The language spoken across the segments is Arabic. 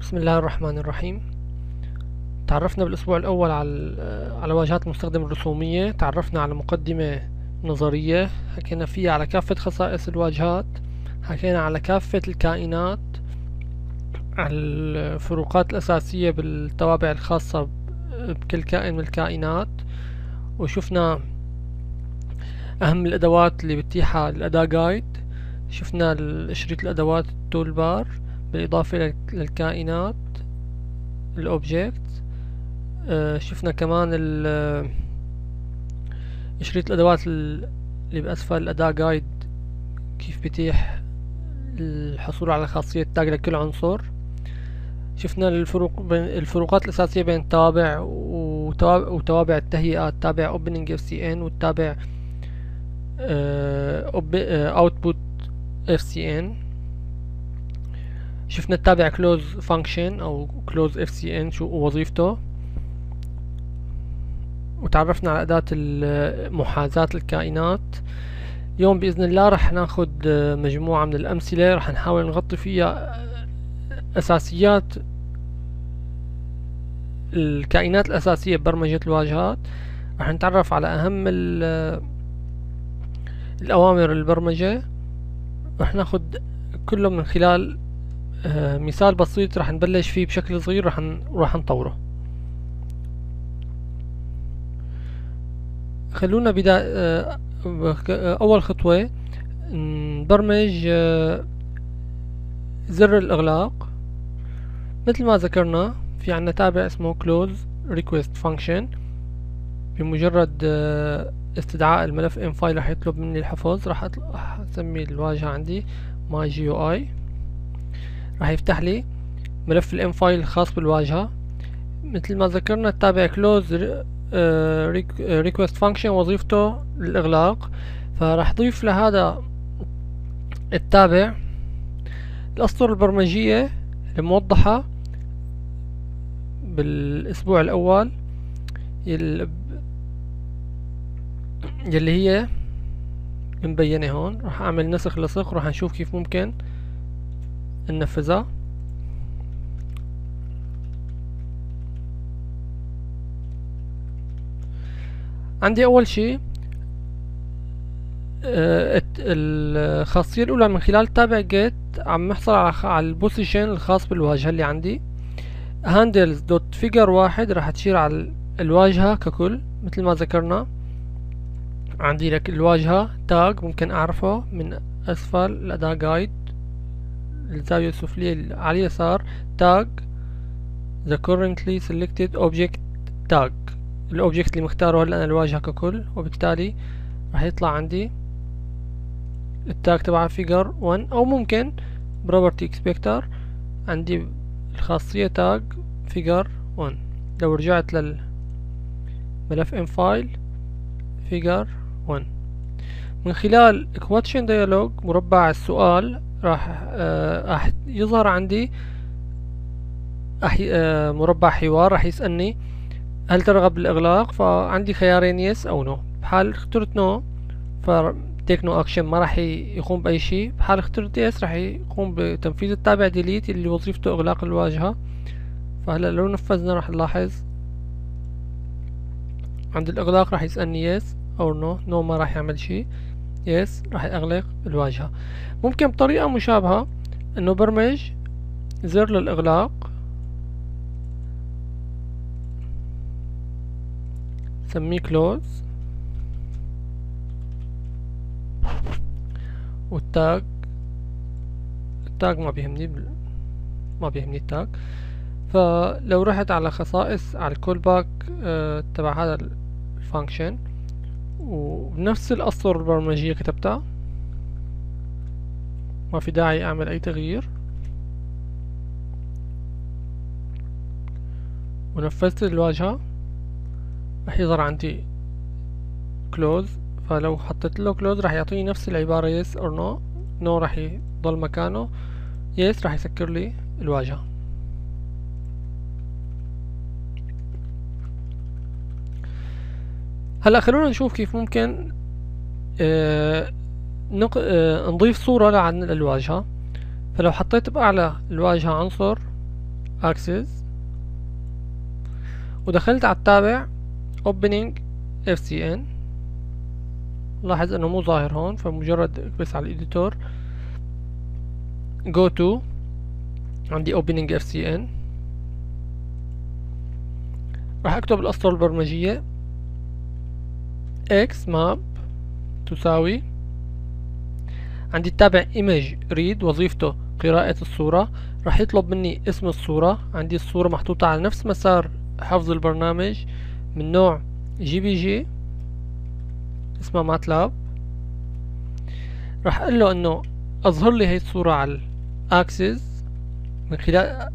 بسم الله الرحمن الرحيم. تعرفنا بالأسبوع الأول على على واجهات المستخدم الرسومية تعرفنا على مقدمة نظرية حكينا فيها على كافة خصائص الواجهات حكينا على كافة الكائنات على الفروقات الأساسية بالتوابع الخاصة بكل كائن من الكائنات وشفنا أهم الأدوات اللي بتيحها الأداة جايد شفنا شريط الأدوات ال toolbar بالإضافة للكائنات ال object آه، شفنا كمان شريط الأدوات اللي بأسفل الأداة GUIDE كيف بتيح الحصول على خاصية tag لكل عنصر. شفنا الفروق بين الفروقات الأساسية بين التوابع وتوابع التهيئة التابع opening FCN والتابع آه، آه، output FCN شفنا التابع close function أو close FCN شو وظيفته. وتعرفنا على أداة محاذاة الكائنات. اليوم بإذن الله رح ناخد مجموعة من الأمثلة رح نحاول نغطي فيها أساسيات الكائنات الأساسية ببرمجة الواجهات. رح نتعرف على أهم الأوامر البرمجة. رح ناخد كله من خلال مثال بسيط رح نبلش فيه بشكل صغير رح راح نطوره. خلونا بداية آه، أول خطوة نبرمج آه، زر الإغلاق. مثل ما ذكرنا في عنا تابع اسمه close request function. بمجرد استدعاء الملف m file رح يطلب مني الحفظ رح أسمي الواجهة عندي my GUI. راح يفتح لي ملف ال m file الخاص بالواجهة. مثل ما ذكرنا التابع close request function وظيفته الاغلاق فراح أضيف لهذا التابع الأسطر البرمجية الموضحة بالأسبوع الأول يلي هي مبينة هون. راح أعمل نسخ لصق وراح نشوف كيف ممكن ننفذها عندي أول شيء آه، الخاصية الأولى من خلال تابع جيت عم نحصل على ال position الخاص بالواجهة اللي عندي. handles dot figure واحد راح تشير على الواجهة ككل مثل ما ذكرنا. عندي لك الواجهة tag ممكن أعرفه من أسفل الأداة GUIDE الزاوية السفلية على اليسار tag the currently selected object tag. ال object اللي مختاره هلا أنا الواجهة ككل وبالتالي راح يطلع عندي ال tag تبع figure 1 أو ممكن property inspector عندي الخاصية tag figure 1 لو رجعت للملف M-file figure 1 من خلال question dialog مربع السؤال راح آه راح يظهر عندي آه مربع حوار راح يسألني هل ترغب بالإغلاق؟ فعندي خيارين yes أو no بحال اخترت no ف take no action ما راح يقوم بأي شيء. بحال اخترت yes راح يقوم بتنفيذ التابع delete اللي وظيفته إغلاق الواجهة. فهلا لو نفذنا راح نلاحظ عند الإغلاق راح يسألني yes أو no no ما راح يعمل شيء. yes راح يغلق الواجهة. ممكن بطريقة مشابهة إنه برمج زر للإغلاق. سميه close وال tag ال tag ما بيهمني ما بيهمني ال tag فلو رحت على خصائص على ال callback آه تبع هذا ال function ونفس الأسطر البرمجية كتبتها. ما في داعي أعمل أي تغيير. ونفذت الواجهة. راح يظهر عندي close. فلو حطيت له close راح يعطيني نفس العبارة yes or no. No راح يضل مكانه. Yes راح يسكر لي الواجهة. هلا خلونا نشوف كيف ممكن آه نق... آه نضيف صورة عن الواجهة. فلو حطيت بأعلى الواجهة عنصر axis ودخلت على التابع opening fcn لاحظ إنه مو ظاهر هون فمجرد بس على الايديتور go to عندي opening fcn راح أكتب الاسطر البرمجية. X map تساوي عندي التابع image read وظيفته قراءة الصورة. راح يطلب مني اسم الصورة. عندي الصورة محطوطة على نفس مسار حفظ البرنامج. من نوع JPG اسمها MATLAB راح أقول له إنه أظهر لي هي الصورة على ال axes. من خلال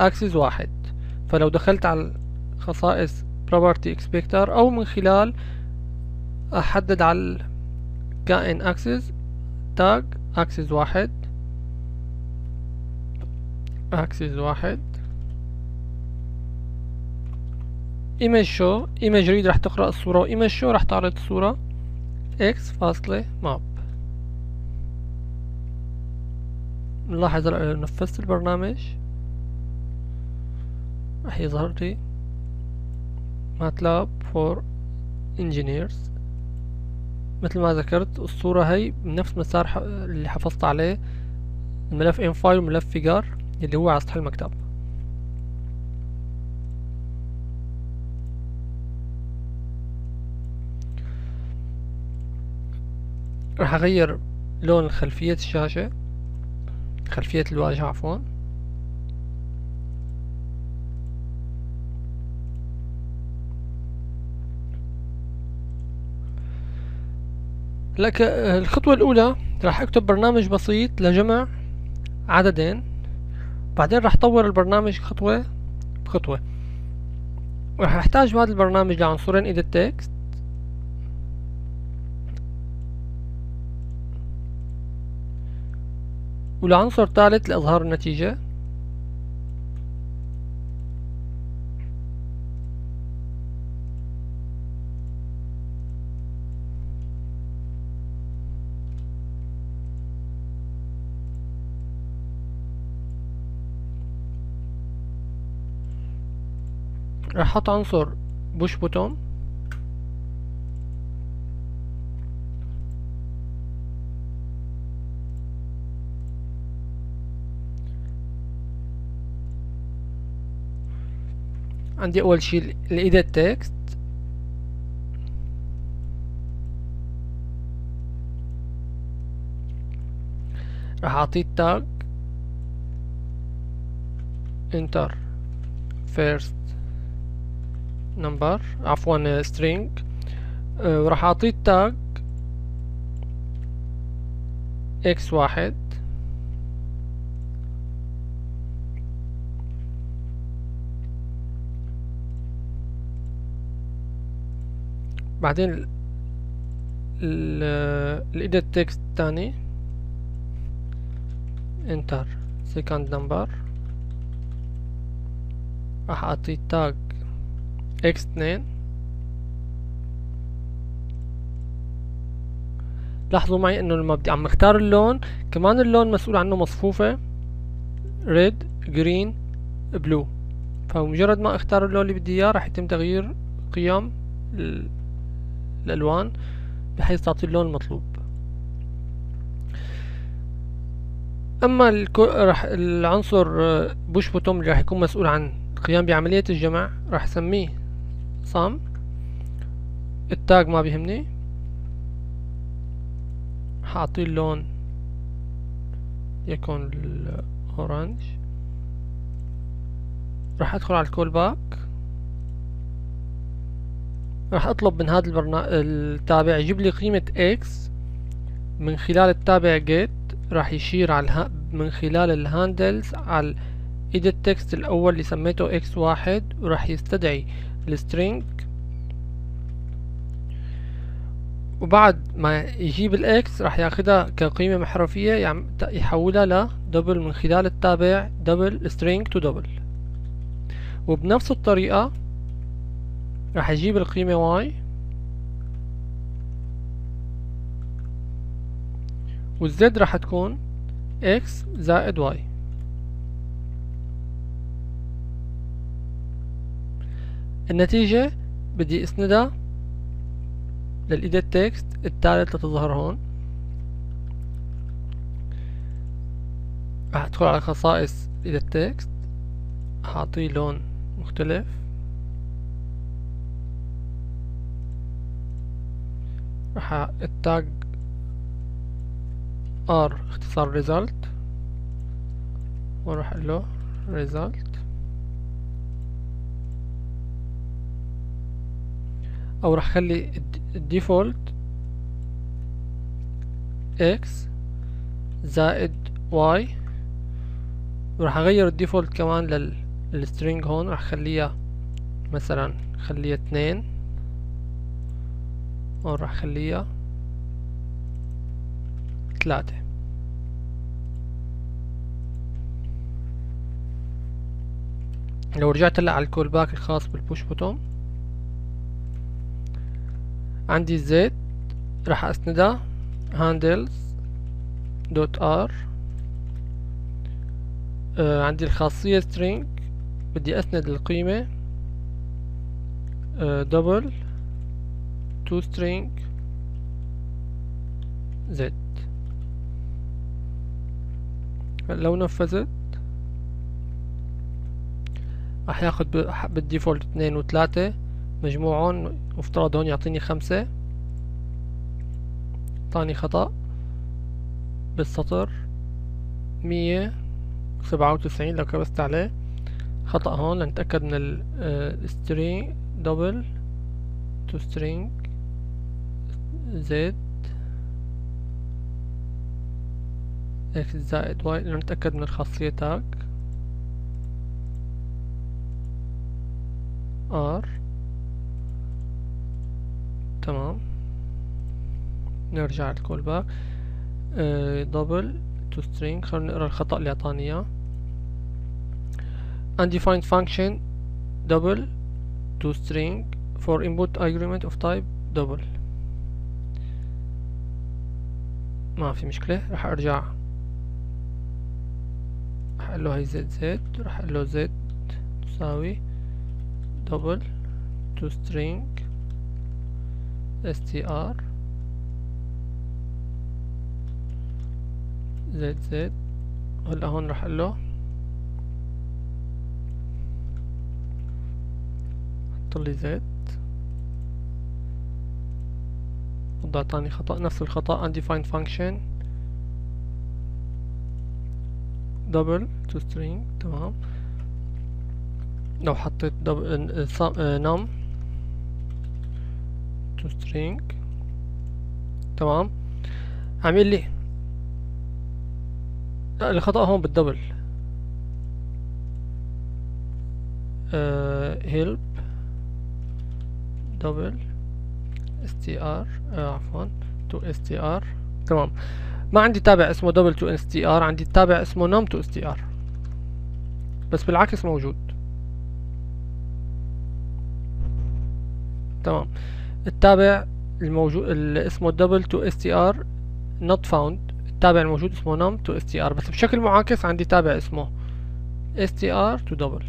axes واحد. فلو دخلت على خصائص property inspector أو من خلال أحدد على كائن axes tag axes واحد axes واحد. image show image read راح تقرأ الصورة و image show راح تعرض الصورة X فاصلة map نلاحظ لو نفذت البرنامج. راح يظهر لي MATLAB for engineers مثل ما ذكرت الصورة هي بنفس مسار اللي حفظت عليه الملف M-file وملف figure اللي هو على سطح المكتب. راح أغير لون خلفية الشاشة خلفية الواجهة عفوا. لك الخطوة الأولى راح أكتب برنامج بسيط لجمع عددين بعدين راح طور البرنامج خطوة بخطوة. راح أحتاج بهذا البرنامج لعنصرين edit text ولعنصر ثالث لإظهار النتيجة. راح أحط عنصر بوش بوتون عندي أول شي ال edit text راح أعطيه ال tag enter first number عفوا string. وراح أعطيه ال tag x واحد. بعدين ال edit text الثاني enter second number راح أعطيه tag x اثنين لاحظوا معي إنه لما بدي عم اختار اللون كمان اللون مسؤول عنه مصفوفة. red green blue فمجرد ما أختار اللون اللي بدي إياه راح يتم تغيير قيم الألوان بحيث تعطي اللون المطلوب أما العنصر بوش بوتوم اللي راح يكون مسؤول عن القيام بعملية الجمع راح أسميه صم التاج ما بيهمني. حاعطيه اللون يكون ال orange راح ادخل على ال callback. راح اطلب من هذا البرنامج التابع يجيب لي قيمة x. من خلال التابع get راح يشير على الها... من خلال ال handles على edit text الأول اللي سميته x واحد وراح يستدعي ال string. وبعد ما يجيب الإكس راح ياخدها كقيمة محرفية يحولها لدبل من خلال التابع دبل string to double. وبنفس الطريقة راح يجيب القيمة y والزد راح تكون x زائد y النتيجة بدي اسندها لل edit text التالت لتظهر هون. راح أدخل على خصائص edit text هعطيه لون مختلف. راح ال tag R اختصار وأروح أقول له result. أو راح أخلي ال default x زائد y وراح أغير ال default كمان لل string هون راح أخليها مثلا خليها اتنين هون راح أخليها ثلاثة. لو رجعت هلأ على الكول back الخاص بال push button عندي z راح أسندها. Handles dot R آه عندي الخاصية string. بدي أسند القيمة. آه double to string z. لو نفذت راح ياخد بال default اثنين مجموعهم مفترض هون يعطيني خمسة. اعطاني خطأ بالسطر مية وسبعة وتسعين لو كبست عليه. خطأ هون لنتأكد من ال string double to string z x زائد y لنتأكد من الخاصية tag r تمام. نرجع ال callback double to string خلينا نقرأ الخطأ اللي اعطاني اياه undefined function double to string for input argument of type double. ما في مشكلة راح أرجع. راح أقول له هي زد زد راح أقول له زد تساوي double to string str زد زد هلا هون راح أقول له. حط لي وضع اعطاني خطأ نفس الخطأ. Undefined function. Double to string تمام. لو حطيت num to string. تمام؟ عامل لي لا الخطأ هون بالدبل. uh, help double str آه عفوا to str تمام. ما عندي تابع اسمه double to str عندي تابع اسمه num to str بس بالعكس موجود. تمام. التابع الموجود اسمه double to str not found. التابع الموجود اسمه num to str بس بشكل معاكس عندي تابع اسمه str to double.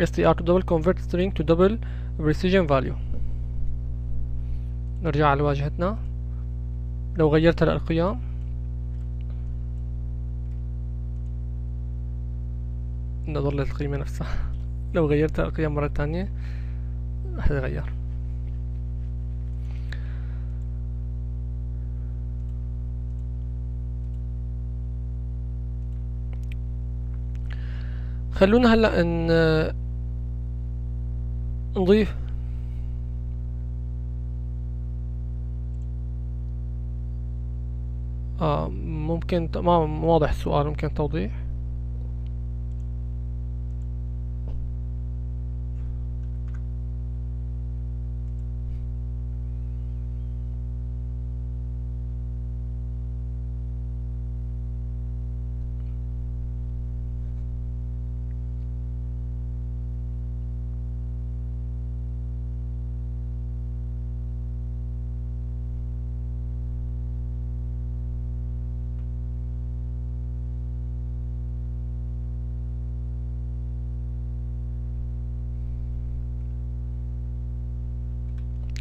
Str to double convert string to double precision value. نرجع على واجهتنا لو غيرت هلا القيم نظل القيمة نفسها. لو غيرت القيم مرة تانية راح تتغير خلونا هلأ إن نضيف آه ممكن ما واضح السؤال ممكن توضيح.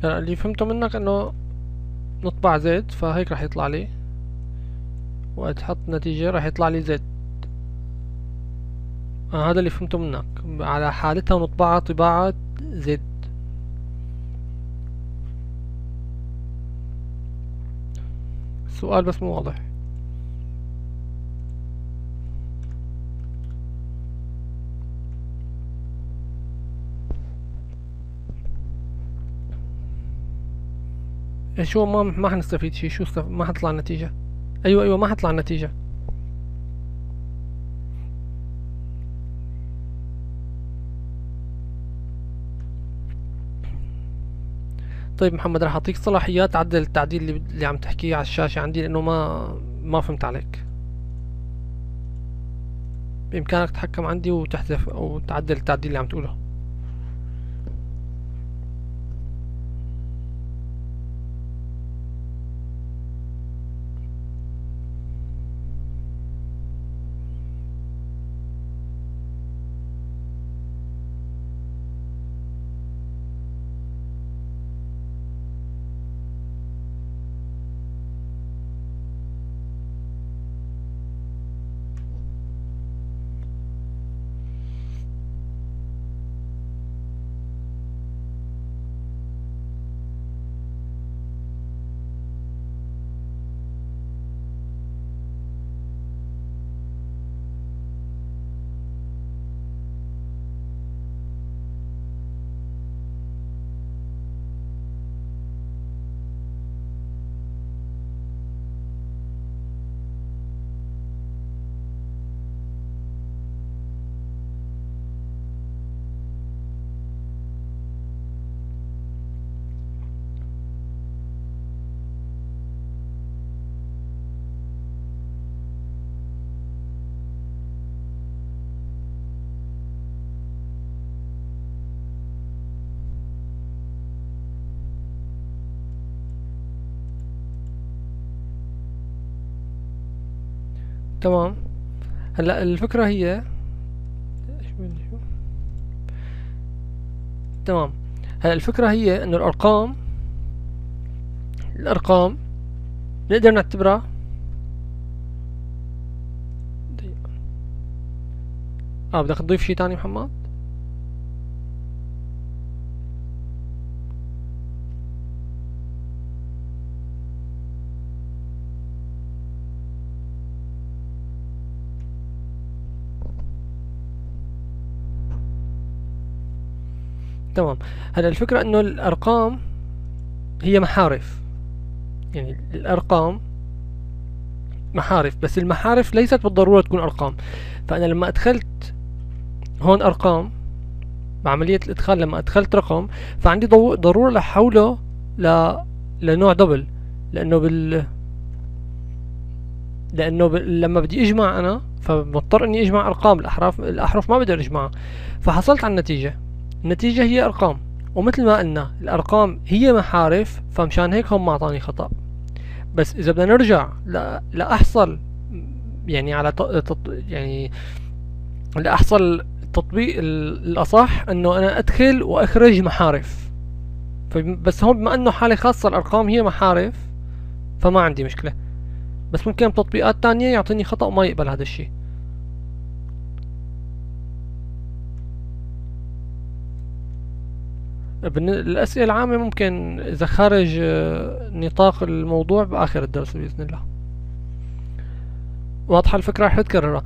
هلا اللي فهمته منك إنه نطبع زد فهيك راح يطلع لي. وقت تحط نتيجة راح يطلع لي زد آه هذا اللي فهمته منك. على حالتها ونطبعها طباعة زد السؤال بس مو واضح. هو؟ ما ما حنستفيد شيء شو استف... ما حطلع النتيجة. أيوه أيوه ما حطلع النتيجة. طيب محمد راح أعطيك صلاحيات تعدل التعديل اللي, اللي عم تحكيه على الشاشة عندي لأنه ما ما فهمت عليك. بإمكانك تتحكم عندي وتحذف أو تعدل التعديل اللي عم تقوله. تمام. هلأ الفكرة هي تمام. هلأ الفكرة هي إنه الأرقام الأرقام نقدر نعتبرها آه بدك تضيف شي تاني محمد؟ تمام. هلا الفكرة إنه الأرقام هي محارف. يعني الأرقام محارف بس المحارف ليست بالضرورة تكون أرقام. فأنا لما أدخلت هون أرقام بعملية الإدخال لما أدخلت رقم فعندي ضرورة لحوله ل... لنوع دبل لأنه بال لأنه ب... لما بدي إجمع أنا فمضطر إني إجمع أرقام. الاحرف الأحرف ما بقدر إجمعها. فحصلت على النتيجة. النتيجة هي أرقام. ومثل ما قلنا الأرقام هي محارف فمشان هيك هم أعطاني خطأ. بس إذا بدنا نرجع لأحصل يعني على. يعني لأحصل التطبيق الأصح إنه أنا أدخل وأخرج محارف. بس هون بما إنه حالة خاصة الأرقام هي محارف فما عندي مشكلة. بس ممكن بتطبيقات تانية يعطيني خطأ وما يقبل هذا الشيء. الأسئلة العامة ممكن إذا خارج آه، نطاق الموضوع بآخر الدرس بإذن الله. واضحة الفكرة؟ رح أتكررها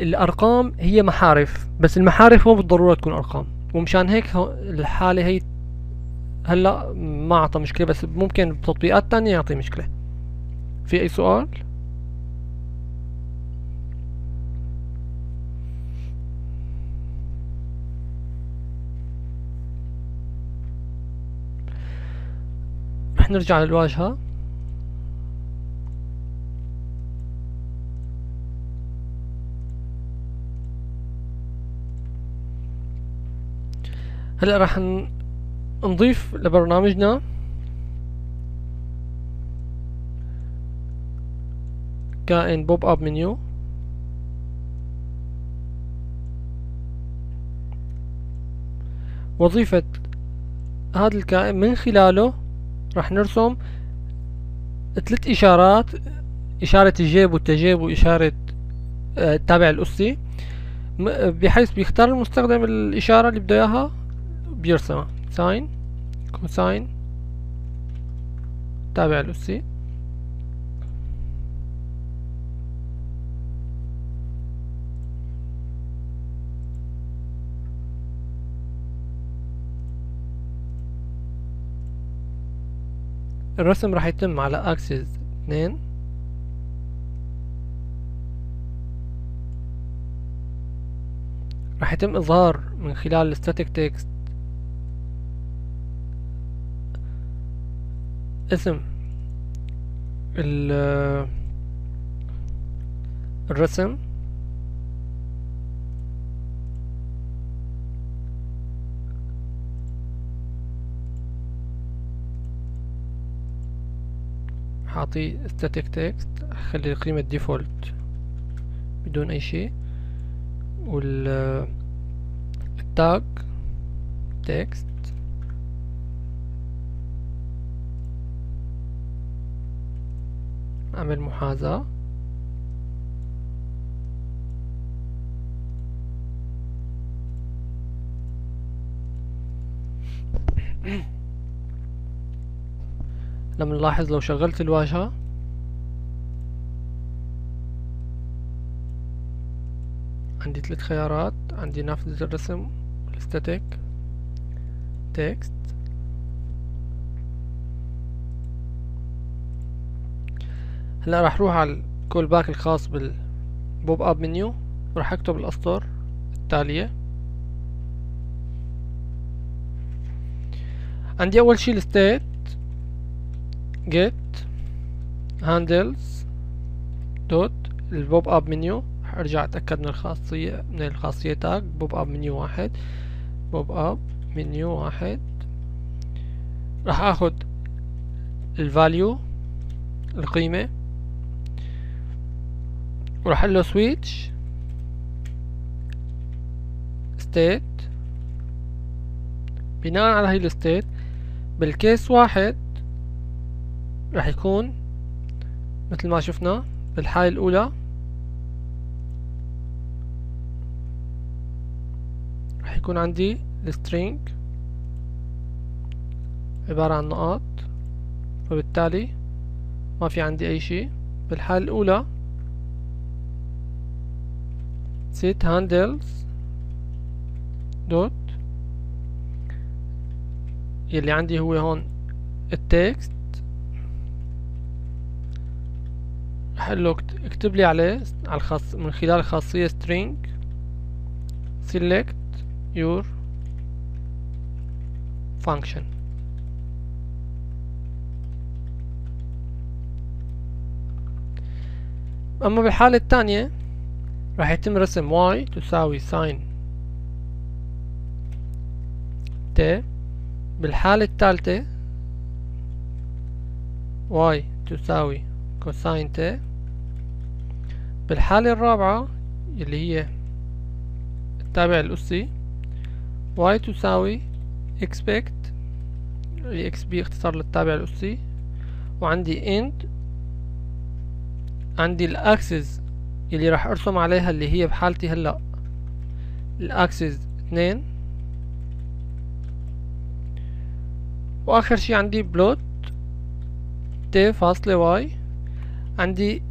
الأرقام هي محارف بس المحارف مو بالضرورة تكون أرقام. ومشان هيك الحالة هي هلأ ما أعطى مشكلة بس ممكن بتطبيقات تانية يعطي مشكلة. في أي سؤال؟ رح نرجع للواجهة. هلا راح نضيف لبرنامجنا. كائن بوب أب منيو. وظيفة هذا الكائن من خلاله راح نرسم ثلاث إشارات إشارة الجيب والتجيب وإشارة آه، التابع الاسي بحيث بيختار المستخدم الإشارة اللي بده إياها بيرسمها. sine cosine تابع الاسي الرسم راح يتم على axes اثنين. راح يتم إظهار من خلال ال static text اسم الرسم. حاعطيه static text اخلي قيمة default بدون أي شيء. وال التاج text. أعمل محاذاة. لما نلاحظ لو شغلت الواجهة. عندي ثلاث خيارات. عندي نافذة الرسم وال static text. هلا راح أروح على ال callback الخاص بال pop-up menu. وراح اكتب الأسطر التالية. عندي أول شي ال state. Get handles dot ال pop-up menu. ارجع أتأكد من الخاصية من الخاصية tag pop-up menu واحد. pop-up menu واحد. راح اخد ال value القيمة. وراح له switch state بناء على هاي ال state بال case واحد راح يكون مثل ما شفنا بالحالة الأولى. راح يكون عندي ال string عبارة عن نقاط وبالتالي ما في عندي أي شيء. بالحالة الأولى set handles دوت يلي عندي هو هون التكست له اكتب لي عليه على الخاص من خلال الخاصية string select your function. أما بالحالة الثانية راح يتم رسم y تساوي sin t. بالحالة الثالثة y تساوي cosine t. بالحالة الرابعة اللي هي التابع الأسي y تساوي exp t exp اختصار للتابع الأسي وعندي end عندي ال axes اللي راح أرسم عليها اللي هي بحالتي هلأ. ال axes اثنين. وآخر شي عندي plot t فاصلة y عندي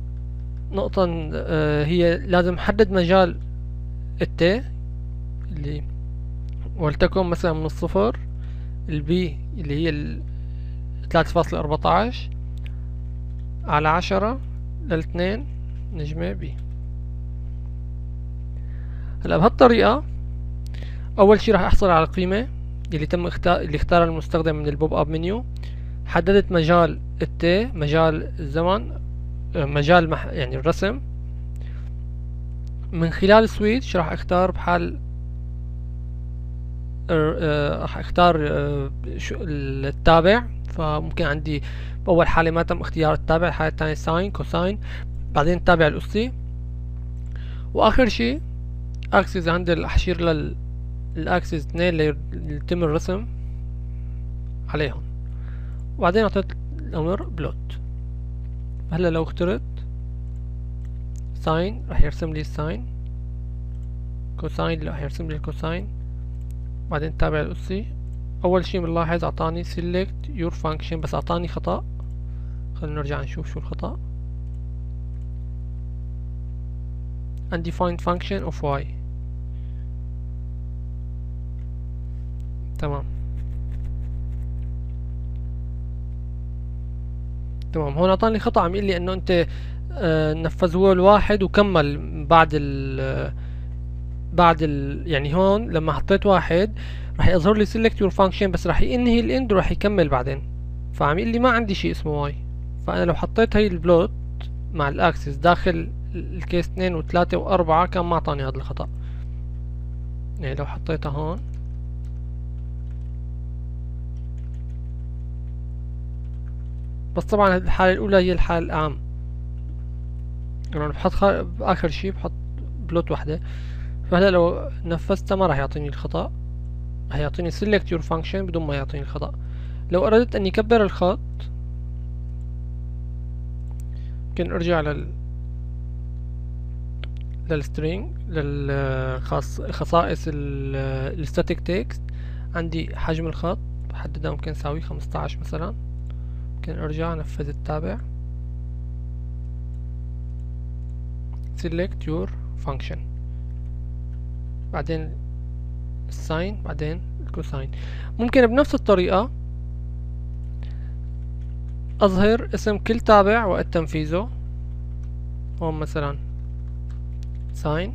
نقطة آه، هي لازم حدد مجال ال t اللي ولتكن مثلا من الصفر لل pi اللي هي ثلاثة فاصلة أربعتاش على عشرة للاثنين نجمة pi هلأ بهالطريقة أول شي راح أحصل على القيمة اللي تم اختار اللي اختارها المستخدم من ال pop-up menu. حددت مجال ال t مجال الزمن. مجال مح يعني الرسم. من خلال switch راح أختار بحال آه، راح أختار آه، التابع. فممكن عندي بأول حالة ما تم اختيار التابع الحالة الثانية sine cosine. بعدين التابع الأسي. وآخر شي axes عندي راح أشير لل axes اثنين اللي يتم الرسم عليهم. وبعدين أعطيت الأمر plot. هلا لو اخترت sine راح يرسم لي ال sine cosine راح يرسم لي ال cosine. بعدين تابع الأسي أول شي بنلاحظ أعطاني select your function بس أعطاني خطأ. خلينا نرجع نشوف شو الخطأ. Undefined function of y. تمام. تمام. هون أعطاني خطأ عم يقول لي إنه أنت آه نفذ هو الواحد وكمل بعد ال بعد ال يعني هون لما حطيت واحد راح يظهر لي select your function بس راح ينهي الاند وراح يكمل بعدين. فعم يقول لي ما عندي شيء اسمه واي. فأنا لو حطيت هي ال plot مع ال axes داخل ال case اثنين وثلاثة وأربعة كان ما أعطاني هذا الخطأ. يعني لو حطيتها هون. بس طبعا الحالة الأولى هي الحالة الأعم يعني بحط بآخر شي بحط plot وحدة. فهلا لو نفذتها ما راح يعطيني الخطأ. راح يعطيني select your function بدون ما يعطيني الخطأ. لو أردت أني أكبر الخط ممكن أرجع لل لل string للخاص خصائص ال static text عندي حجم الخط بحددها ممكن يساوي خمسطعش مثلا. ممكن أرجع أنفذ التابع. Select your function. بعدين ال sine بعدين ال cosine ممكن بنفس الطريقة أظهر اسم كل تابع وقت تنفيذه هون مثلا sine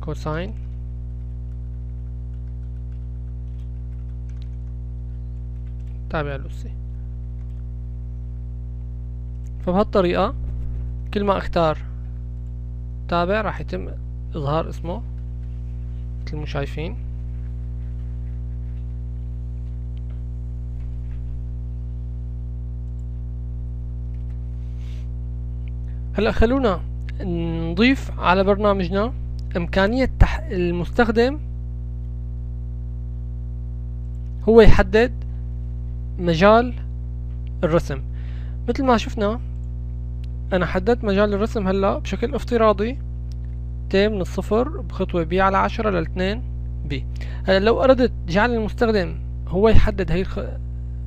cosine تابع الأسي فبهالطريقة كل ما أختار تابع راح يتم إظهار اسمه مثل ما شايفين. هلأ خلونا نضيف على برنامجنا إمكانية تح... المستخدم هو يحدد مجال الرسم. مثل ما شفنا أنا حددت مجال الرسم هلأ بشكل افتراضي. t من الصفر بخطوة pi على عشرة للاثنين pi. هلأ لو أردت جعل المستخدم هو يحدد هي الخ...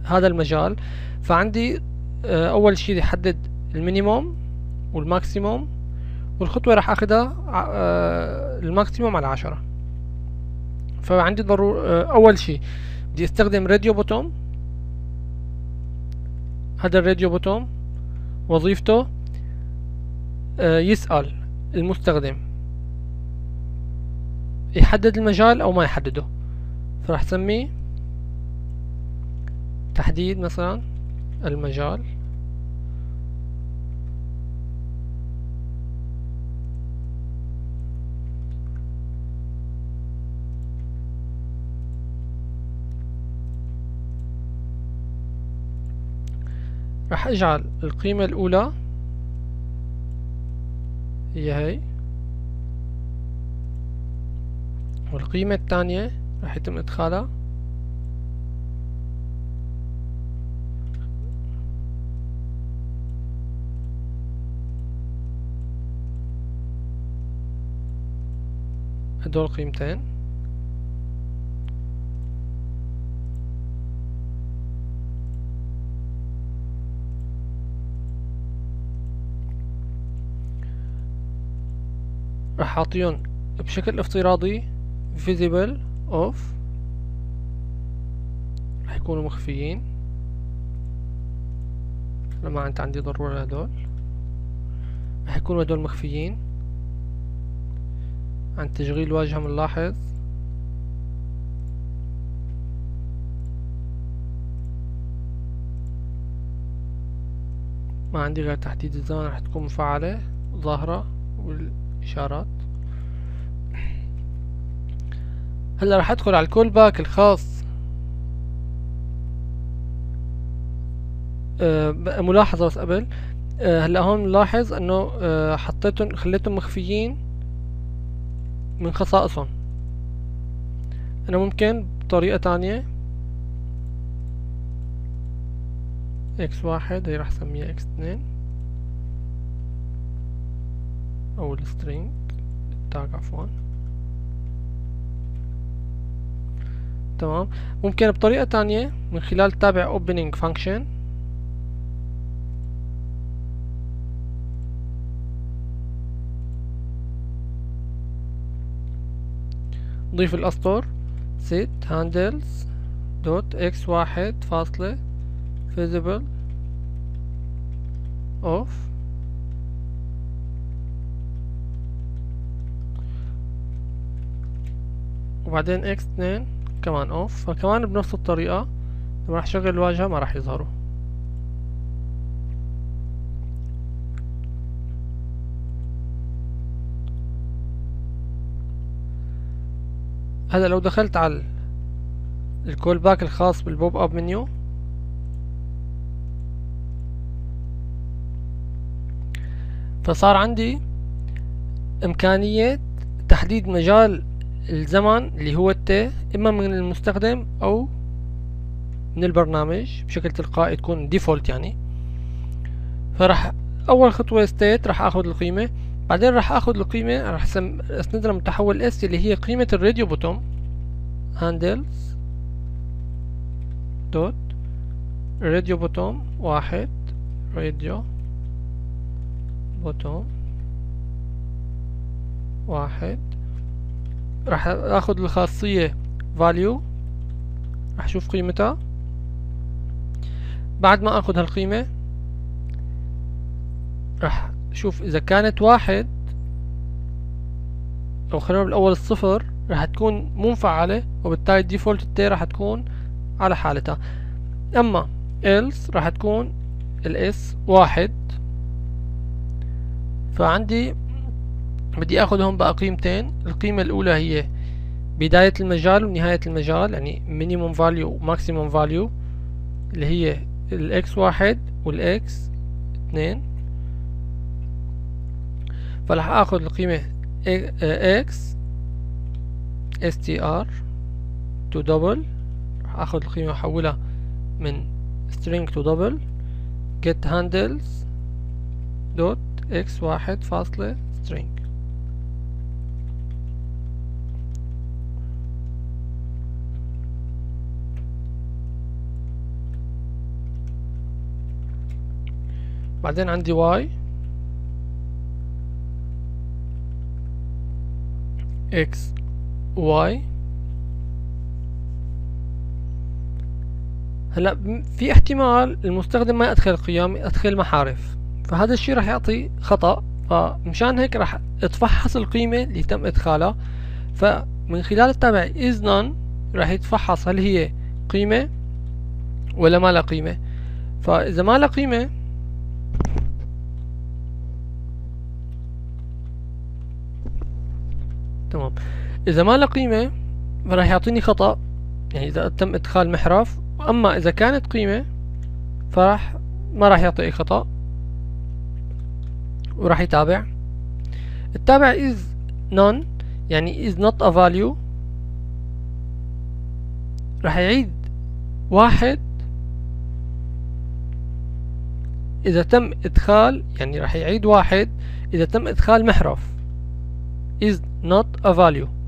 هذا المجال فعندي آه، أول شيء يحدد ال minimum وال maximum والخطوة راح أخذها آه، ال maximum على عشرة. فعندي ضرور آه، أول شيء بدي أستخدم راديو بوتوم هذا الراديو بوتوم وظيفته آه، يسأل المستخدم يحدد المجال أو ما يحدده. فراح سميه تحديد مثلا المجال. راح أجعل القيمة الأولى هي هي والقيمة الثانية راح يتم إدخالها. هدول قيمتين. راح اعطيهم بشكل افتراضي visible off راح يكونوا مخفيين. لما أنت عندي ضرورة هدول راح يكونوا هدول مخفيين. عند تشغيل واجهة بنلاحظ ما عندي غير تحديد الزمن راح تكون مفعلة ظاهرة إشارات. هلا راح أدخل على الكول باك الخاص. أه ملاحظة بس قبل. أه هلا هون نلاحظ إنه أه حطيتهم خليتهم مخفيين من خصائصهم. أنا ممكن بطريقة تانية. x واحد هي راح أسميها x اثنين. أو ال string ال tag عفوا. تمام. ممكن بطريقة تانية من خلال تابع opening function. نضيف الأسطر set handles dot x واحد فاصلة visible off وبعدين x اثنين كمان اوف فكمان بنفس الطريقة لما راح اشغل الواجهة ما راح يظهروا. هذا لو دخلت على ال callback الخاص بال popup menu فصار عندي إمكانية تحديد مجال الزمن اللي هو ال t إما من المستخدم أو من البرنامج بشكل تلقائي تكون default يعني. فراح أول خطوة state راح آخذ القيمة. بعدين راح آخذ القيمة راح اسندها متحول s اللي هي قيمة ال radio button handles dot radio button واحد radio button واحد. راح آخذ الخاصية value. راح أشوف قيمتها. بعد ما آخذ هالقيمة راح شوف إذا كانت واحد أو خلينا بالاول الصفر راح تكون مو مفعلة وبالتالي ال default t راح تكون على حالتها. أما else راح تكون ال s واحد. فعندي بدي اخذهم بقى قيمتين. القيمة الأولى هي بداية المجال ونهاية المجال يعني minimum value و maximum value اللي هي الاكس واحد والاكس اثنين. فراح آخذ القيمة x str to double. راح آخذ القيمة وأحولها من string to double. get handles dot x واحد فاصلة string. بعدين عندي y x y. هلا في احتمال المستخدم ما يدخل قيم يدخل محارف. فهذا الشيء راح يعطي خطأ. فمشان هيك راح اتفحص القيمة اللي تم إدخالها. فمن خلال التابع is none راح يتفحص هل هي قيمة ولا ما لها قيمة. فإذا ما لها قيمة إذا ما له قيمة فراح يعطيني خطأ. يعني إذا تم إدخال محرف. أما إذا كانت قيمة فراح ما راح يعطي أي خطأ. وراح يتابع. التابع is none يعني is not a value. راح يعيد واحد. إذا تم إدخال يعني راح يعيد واحد. إذا تم إدخال محرف is not a value.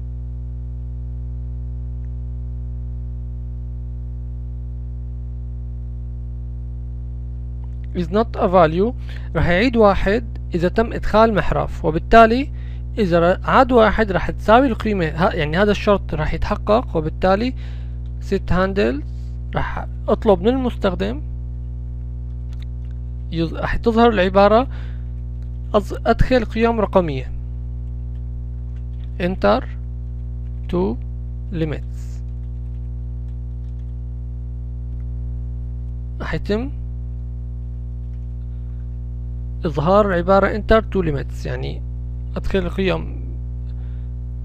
Is not a value. راح يعيد واحد إذا تم إدخال محرف. وبالتالي إذا عاد واحد راح تساوي القيمة. يعني هذا الشرط راح يتحقق. وبالتالي set handles راح أطلب من المستخدم راح تظهر العبارة أدخل قيم رقمية. enter to limits. راح يتم إظهار عبارة enter to limits يعني أدخل قيم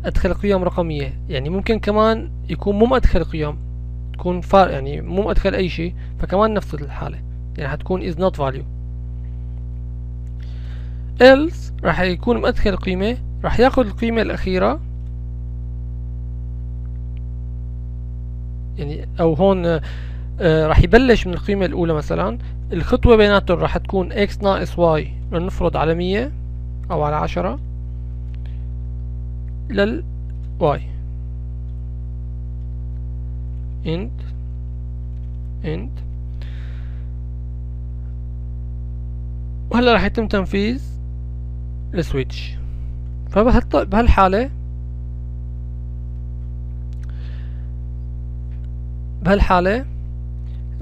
أدخل قيم رقمية. يعني ممكن كمان يكون مو مدخل قيم تكون فار يعني مو مدخل أي شيء فكمان نفس الحالة. يعني حتكون is not value. Else راح يكون مدخل قيمة راح ياخذ القيمة الأخيرة. يعني أو هون آه راح يبلش من القيمة الأولى مثلا. الخطوة بيناتهم راح تكون x ناقص y لنفرض على مية أو على عشرة لل y. int int. وهلا راح يتم تنفيذ السويتش. فبهالحالة بهالحالة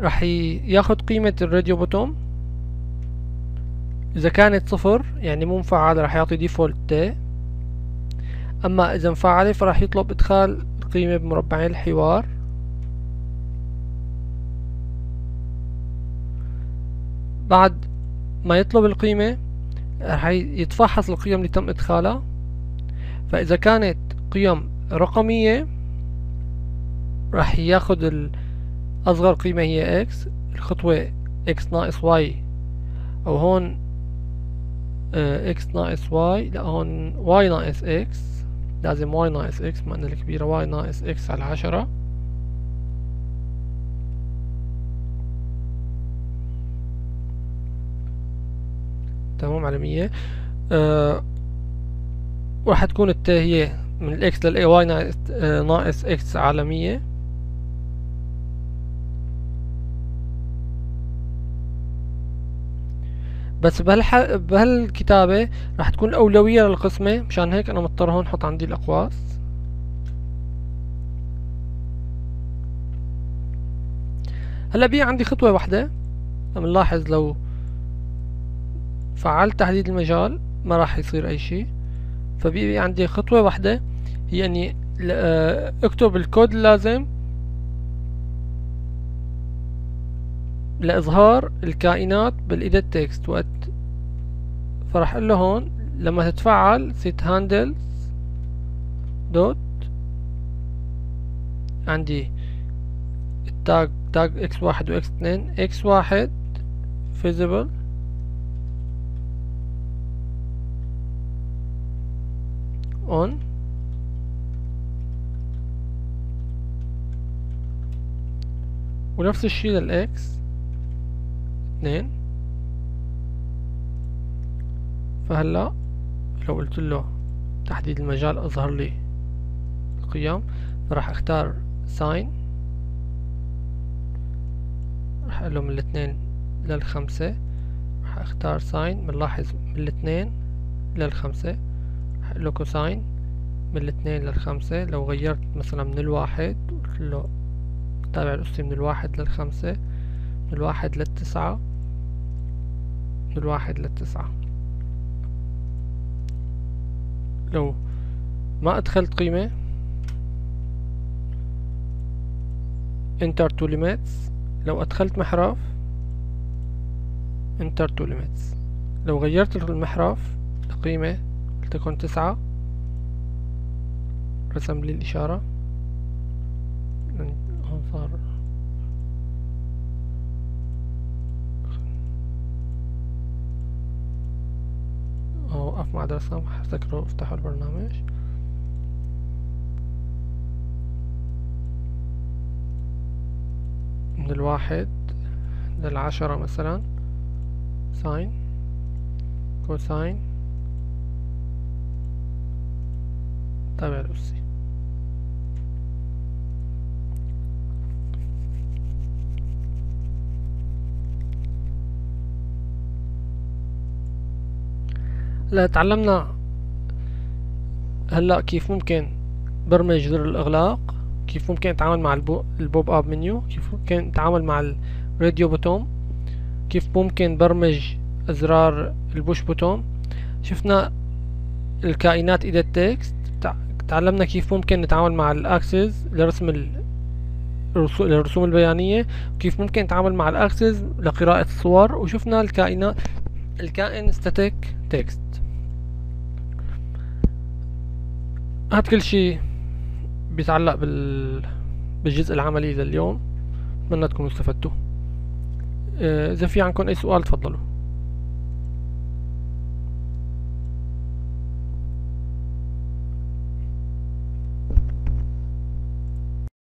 راح ياخد قيمة ال radio button. إذا كانت صفر يعني مو مفعلة راح يعطي default t أما إذا مفعلة فراح يطلب إدخال القيمة بمربعين الحوار. بعد ما يطلب القيمة راح يتفحص القيم اللي تم إدخالها. فإذا كانت قيم رقمية راح ياخد أصغر قيمة هي x الخطوة x ناقص y. أو هون آه، x ناقص y لا هون y ناقص x. لازم y ناقص x ما الكبيرة. Y ناقص x على عشرة. تمام على مية. آه وراح تكون ال t هي من ال x لل y y ناقص, آه ناقص x على مية. بس بهالح... بهالكتابة راح تكون الأولوية للقسمة مشان هيك أنا مضطر هون أحط عندي الأقواس. هلأ بي عندي خطوة واحدة بنلاحظ لو فعلت تحديد المجال ما راح يصير أي شيء فبي عندي خطوة واحدة هي إني آه، أكتب الكود اللازم لإظهار الكائنات بال edit text. وقت فراح أقول له هون لما تتفعل set handles dot عندي ال tag tag x واحد و x اثنين. x واحد visible on. ونفس الشي لل x اثنين. فهلا لو قلت له تحديد المجال أظهر لي القيم فراح أختار sine. راح أقول له من الاثنين للخمسة راح أختار sine بنلاحظ من الاثنين للخمسة له cosine من الاثنين للخمسة لو غيرت مثلا من الواحد قلت له تابع الأسي من الواحد للخمسة من الواحد للتسعة. من الواحد للتسعة لو ما أدخلت قيمة enter to limits. لو أدخلت محرف enter to limits. لو غيرت المحرف القيمة تكون تسعة. رسم لي الإشارة. هون صار أوقف مع درسة افتكروا افتحوا البرنامج. من الواحد للعشرة مثلا. ساين. كوساين. تابع الأسي هلا تعلمنا هلا كيف ممكن برمج زر الإغلاق كيف ممكن نتعامل مع ال popup menu كيف ممكن نتعامل مع ال radio button كيف ممكن برمج أزرار ال push button. شفنا الكائنات edit text تعلمنا كيف ممكن نتعامل مع ال axes لرسم الرسوم البيانية وكيف ممكن نتعامل مع ال axes لقراءة الصور وشفنا الكائنات الكائن static text. هاد كل شي بيتعلق بال بالجزء العملي لليوم. اتمنى تكونوا استفدتوا. آه، إذا في عندكم أي سؤال تفضلوا.